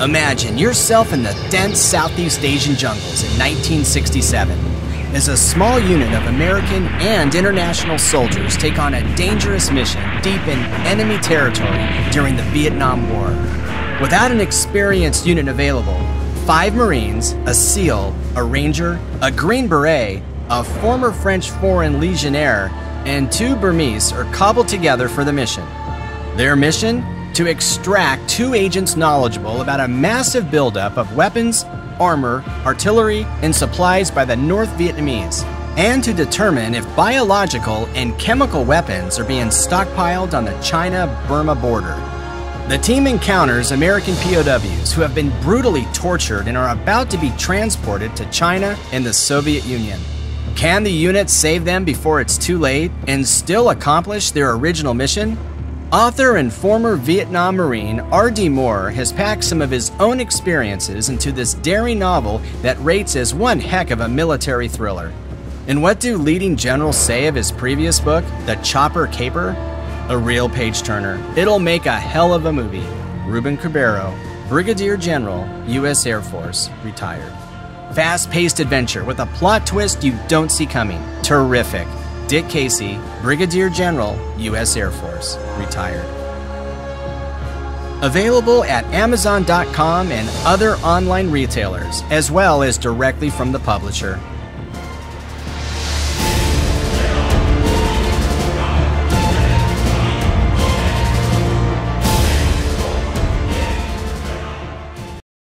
Imagine yourself in the dense Southeast Asian jungles in 1967 as a small unit of American and international soldiers take on a dangerous mission deep in enemy territory during the Vietnam War. Without an experienced unit available, five Marines, a SEAL, a Ranger, a Green Beret, a former French Foreign Legionnaire, and two Burmese are cobbled together for the mission. Their mission? To extract two agents knowledgeable about a massive buildup of weapons, armor, artillery, and supplies by the North Vietnamese, and to determine if biological and chemical weapons are being stockpiled on the China Burma border. The team encounters American POWs who have been brutally tortured and are about to be transported to China and the Soviet Union. Can the unit save them before it's too late and still accomplish their original mission? Author and former Vietnam Marine R.D. Moore has packed some of his own experiences into this daring novel that rates as one heck of a military thriller. And what do leading generals say of his previous book, The Chopper Caper? A real page turner. It'll make a hell of a movie. Ruben Cubero, Brigadier General, U.S. Air Force, retired. Fast paced adventure with a plot twist you don't see coming. Terrific. Dick Casey, Brigadier General, U.S. Air Force, retired. Available at Amazon.com and other online retailers, as well as directly from the publisher.